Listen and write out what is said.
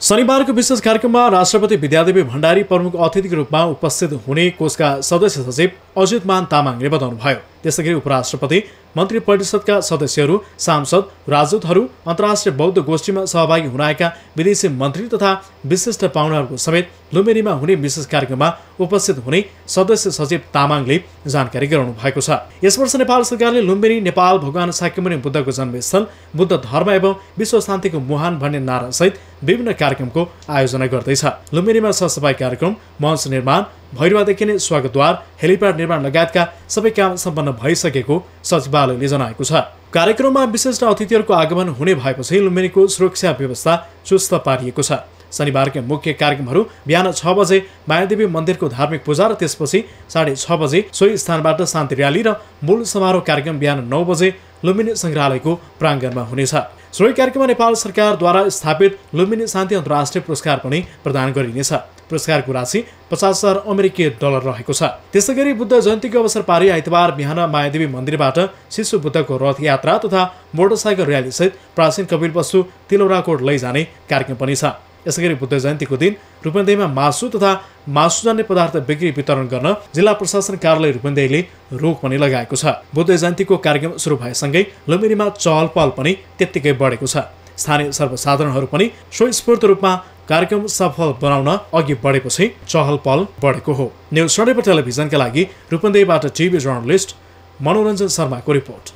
शनिबारको विशेष कार्यक्रममा राष्ट्रपति विद्यादेवी भण्डारी प्रमुख अतिथिको रूपमा उपस्थित हुने कोषका सदस्य सचिव अजित मान तामाङले बताउनुभयो। गरी उपराष्ट्रपति मन्त्री परिषदका सदस्यहरू सांसद राजदूतहरू अन्तर्राष्ट्रिय बौद्ध गोष्ठीमा सहभागी हुन आएका विदेशी मन्त्री तथा विशिष्ट पाहुनाहरूको समेत लुम्बिनीमा हुने विशेष कार्यक्रममा उपस्थित हुने सदस्य सचिव तामाङले जानकारी गराउनु भएको छ। यस वर्ष नेपाल सरकारले लुम्बिनी नेपाल भगवान साक्यमुनि बुद्धको जन्मस्थल बुद्ध धर्म एवं विश्व शान्तिको मुहान भन्ने नारासहित विभिन्न कार्यक्रमको आयोजना गर्दैछ। लुम्बिनीमा सरसफाइ कार्यक्रम मञ्च निर्माण भैरवादेखि नै स्वागतद्वार हेलिप्याड निर्माण लगायतका सबै काम सम्पन्न भइसकेको सचिवालयले जनाएको छ। कार्यक्रममा विशिष्ट अतिथिहरूको आगमन हुने भएपछि लुम्बिनीको सुरक्षा व्यवस्था चुस्त पारिएको छ। शनिबारका मुख्य कार्यक्रमहरू बिहान छ बजे मायादेवी मन्दिरको धार्मिक पूजा र त्यसपछि साढे छ बजे सोही स्थानबाट शान्ति र्याली र मूल समारोह कार्यक्रम बिहान नौ बजे लुम्बिनी सङ्ग्रहालयको प्राङ्गणमा हुनेछ। सोही कार्यक्रममा नेपाल सरकारद्वारा स्थापित लुम्बिनी शान्ति अन्तर्राष्ट्रिय पुरस्कार पनि प्रदान गरिनेछ। पुरस्कारको राशि पचास हजार अमेरिकी डलर रहेको छ। त्यसै गरी बुद्ध जयन्तीको अवसर पारी आइतबार बिहान मायादेवी मन्दिरबाट शिशु बुद्धको रथ यात्रा तथा मोटरसाइकल र्यालीसहित प्राचीन कपिल वस्तु तिलौराकोट लैजाने कार्यक्रम पनि छ। यसै गरी बुद्ध जयन्तीको दिन रूपन्देहीमा मासु तथा मासु जाने पदार्थ बिक्री वितरण गर्न जिल्ला प्रशासन कार्यालय रूपन्देहीले रोक पनि लगाएको छ। बुद्ध जयन्तीको कार्यक्रम सुरु भएसँगै लुम्बिनीमा चहल पहल पनि त्यत्तिकै बढेको छ। स्थानीय सर्वसाधारणहरू पनि स्वस्फूर्त रूपमा कार्यक्रम सफल बनाउन अघि बढेपछि चहल पहल बढेको हो। न्युज टेलिभिजनका लागि रूपन्देहीबाट टिभी जर्नलिस्ट मनोरञ्जन शर्माको रिपोर्ट।